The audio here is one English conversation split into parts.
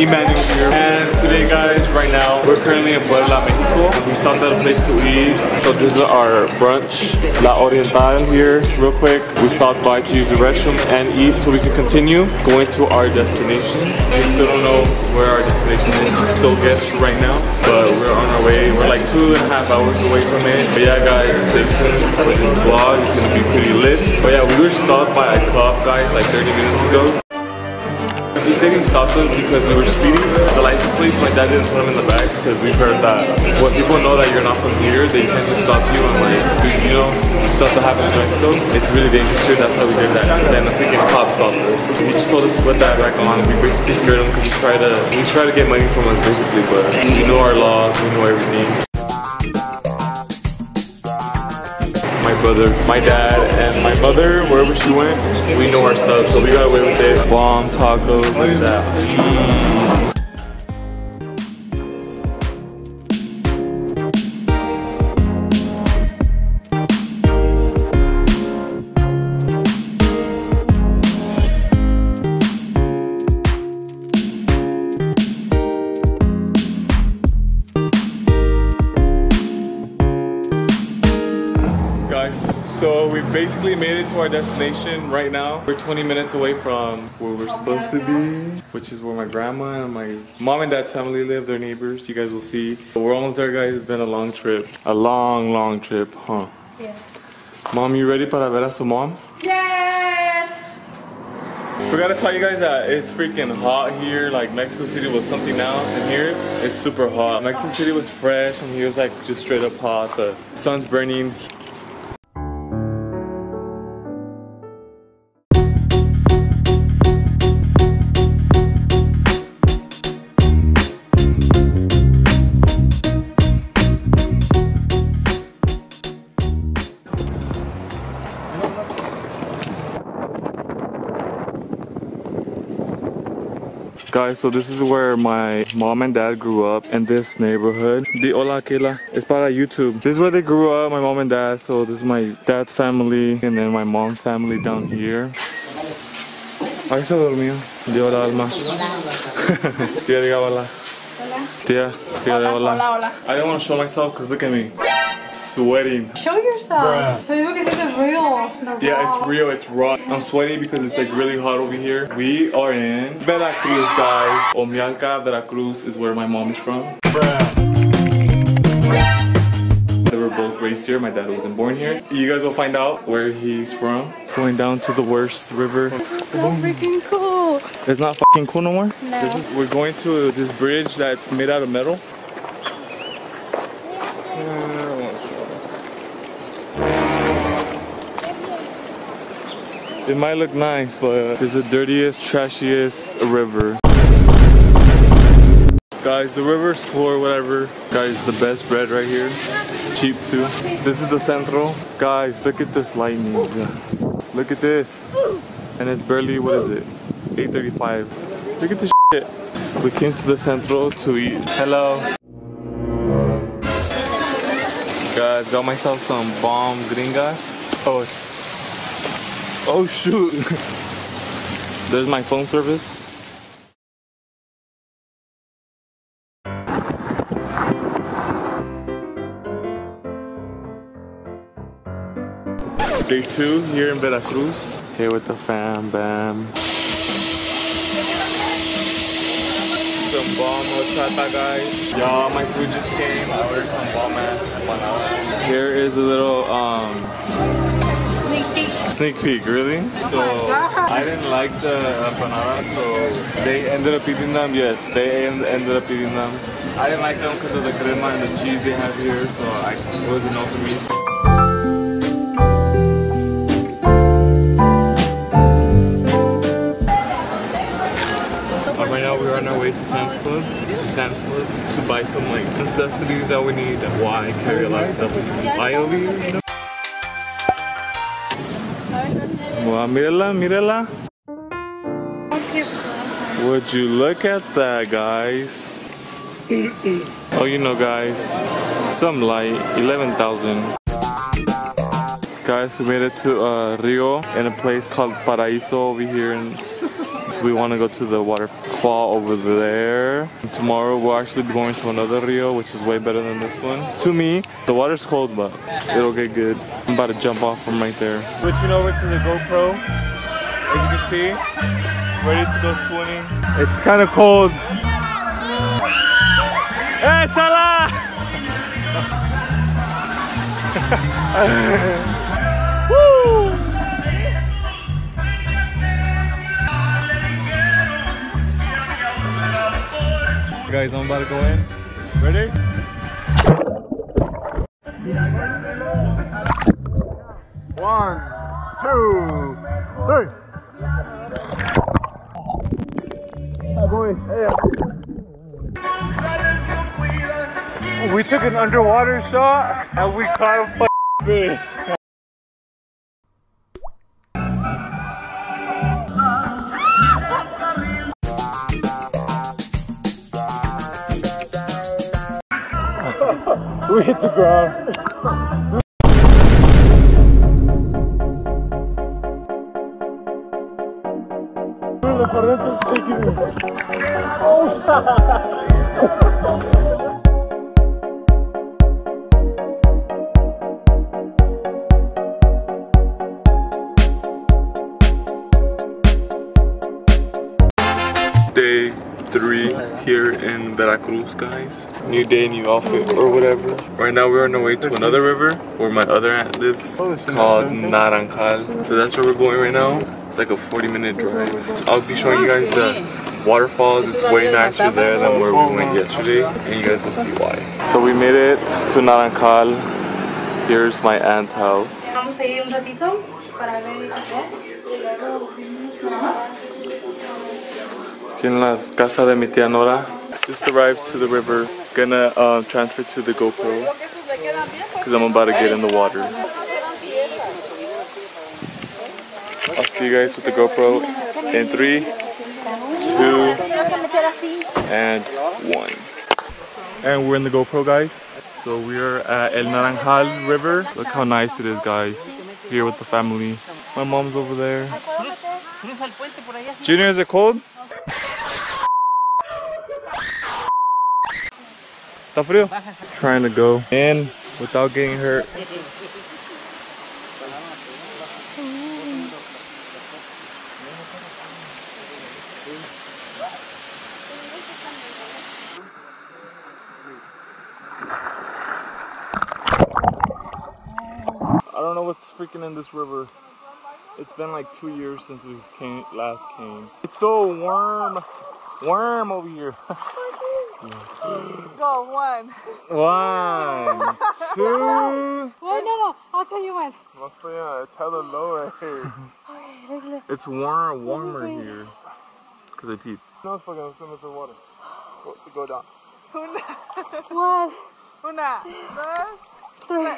Emanuel here. And today guys, right now, we're currently in Puebla, Mexico. We stopped at a place to eat. So this is our brunch, La Oriental here, real quick. We stopped by to use the restroom and eat so we can continue going to our destination. We still don't know where our destination is. We still guess right now, but we're on our way. We're like two and a half hours away from it. But yeah guys, stay tuned for this vlog. It's gonna be pretty lit. But yeah, we were stopped by a cop guys like 30 minutes ago. He said he stopped us because we were speeding. The license plates, my dad didn't put them in the back because we've heard that when people know that you're not from here, they tend to stop you and like, you know, stuff that happens in Mexico. It's really dangerous here. That's how we did that. Then the freaking cop stopped us. He just told us to put that back on. We basically scared him because he tried to he tried to get money from us basically, but we know our laws, we know everything. Brother, my dad, and my mother, wherever she went, we know our stuff, so we got away with it. Bomb tacos, look at that. Basically made it to our destination right now. We're 20 minutes away from where we're supposed to be, which is where my grandma and my mom and dad's family live. They're neighbors. You guys will see. But we're almost there, guys. It's been a long trip. A long, long trip, huh? Yes. Mom, you ready para ver a su mom? Yes. Forgot to tell you guys that it's freaking hot here. Like Mexico City was something else, and here it's super hot. Mexico City was fresh, and here it's like just straight up hot. The sun's burning. Guys, so this is where my mom and dad grew up in this neighborhood. The Hola Kela. It's para YouTube. This is where they grew up, my mom and dad. So this is my dad's family and then my mom's family down here. Ahí está dormido. Dio la alma. Tía, diga hola. Tía, tía, de hola. Hola, hola. I don't want to show myself because look at me. Sweating. Show yourself. Maybe because real. The Yeah, it's real, it's raw. I'm sweaty because it's like really hot over here. We are in Veracruz, guys. Omealca, Veracruz is where my mom is from. They were both raised here. My dad wasn't born here. You guys will find out where he's from. Going down to the worst river. So freaking cool. It's not fucking cool no more. No. This is, we're going to this bridge that's made out of metal. It might look nice, but it's the dirtiest, trashiest river. Guys, the river's cool or whatever. Guys, the best bread right here. Cheap too. This is the centro. Guys, look at this lightning. Look at this. And it's barely, what is it? 8.35. Look at this shit. We came to the centro to eat. Hello. Guys, got myself some bomb gringas. Oh, it's Oh shoot! There's my phone service. Day two here in Veracruz. Here with the fam bam. Some bomb horchata guys. Y'all, my food just came. I ordered some bomb ass. Here is a little um. Sneak peek, really? So I didn't like the empanada, so they ended up eating them. Yes, they en- ended up eating them. I didn't like them because of the crema and the cheese they have here, so I, it was a no for me. Uh, right now we're on our way to Sam's Club, to Sam's Club, to buy some like necessities that we need. Why carry a lot of stuff with Wow, mírala, mírala. Would you look at that, guys? oh, you know, guys, some light, 11,000. Guys, we made it to uh, Rio in a place called Paraíso over here in we want to go to the waterfall over there. And tomorrow we'll actually be going to another Rio, which is way better than this one. To me, the water's cold, but it'll get good. I'm about to jump off from right there. Switching over to the GoPro. As you can see, ready to go swimming. It's kind of cold. Hey, chala! Woo! Guys, I'm about to go in. Ready? One, two, three. Oh boy, hey. We took an underwater shot and we caught a fish. 40 tem que vir. Here in Veracruz, guys. New day, new outfit, or whatever. Right now, we're on our way to another river where my other aunt lives called Naranjal. So that's where we're going right now. It's like a 40 minute drive. I'll be showing you guys the waterfalls. It's way nicer there than where we went yesterday, and you guys will see why. So we made it to Naranjal. Here's my aunt's house. Vamos a ir un ratito para ver Aquí en la casa de mi tía Nora. Just arrived to the river. Gonna uh, transfer to the GoPro. Because I'm about to get in the water. I'll see you guys with the GoPro in three, two, and one. And we're in the GoPro, guys. So we are at El Naranjal River. Look how nice it is, guys. Here with the family. My mom's over there. Junior, is it cold? Está frío? Trying to go in without getting hurt. I don't know what's freaking in this river. It's been like two years since we came last came. It's so warm, warm over here. Go, one. One, two. Wait, no, no. I'll tell you when. Más para allá, it's hella low right here. Okay, look, look. It's warm, warmer here. Cause I peed. No, it's fucking, let's swim through water. Go, go down. One. Una, dos. Three.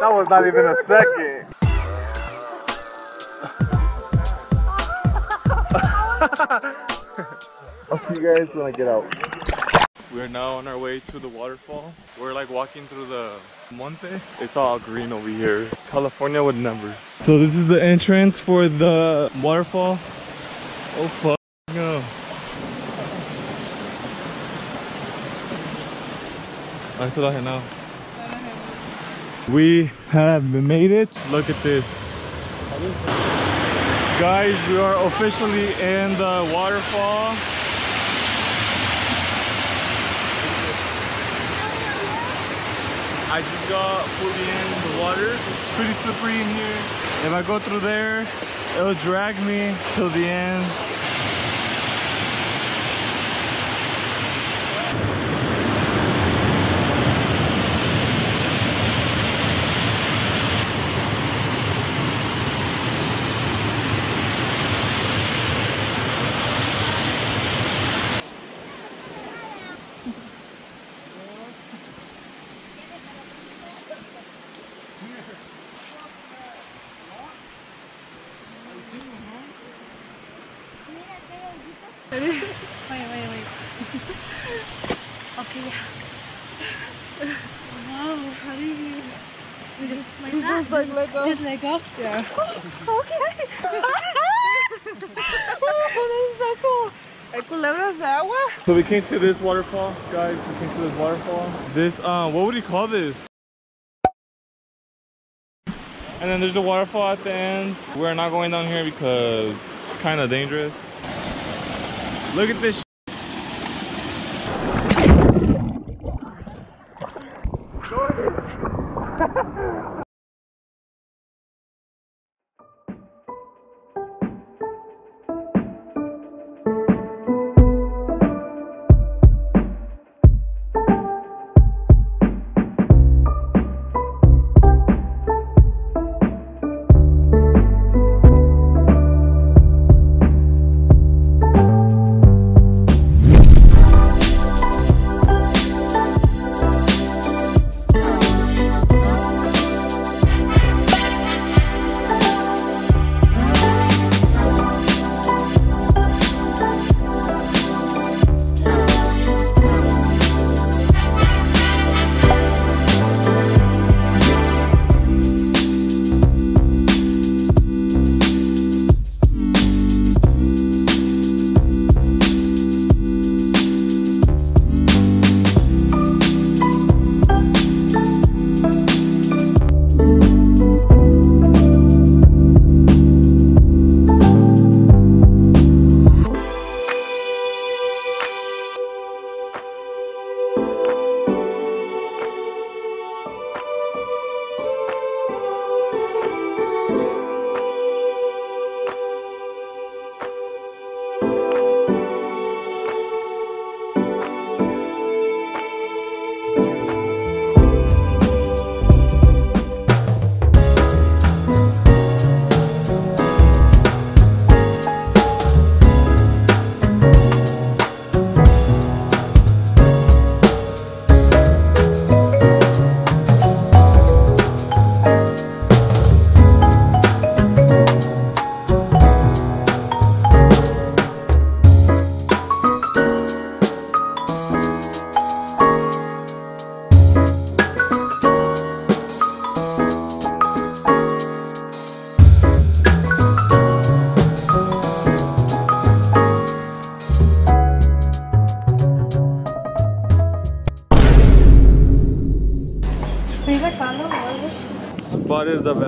That was not even a second. I'll see you guys when I get out. We're now on our way to the waterfall. We're like walking through the monte. It's all green over here. California would never. So this is the entrance for the waterfall. Oh fuck no. I still don't know. We have made it. Look at this. Guys, we are officially in the waterfall. I just got fully in the water. It's pretty slippery in here. If I go through there, it'll drag me till the end. Just like You that. just let go. Just let go. Yeah. Okay. oh, that's so cool. Hay culebras de agua. So we came to this waterfall, guys. We came to this waterfall. This, um, what would you call this? And then there's a waterfall at the end. We're not going down here because it's kind of dangerous. Look at this.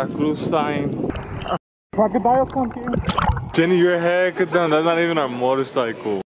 Veracruz sign. Crocodile come here. Jenny, your head, cut down. That's not even our motorcycle.